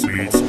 sweet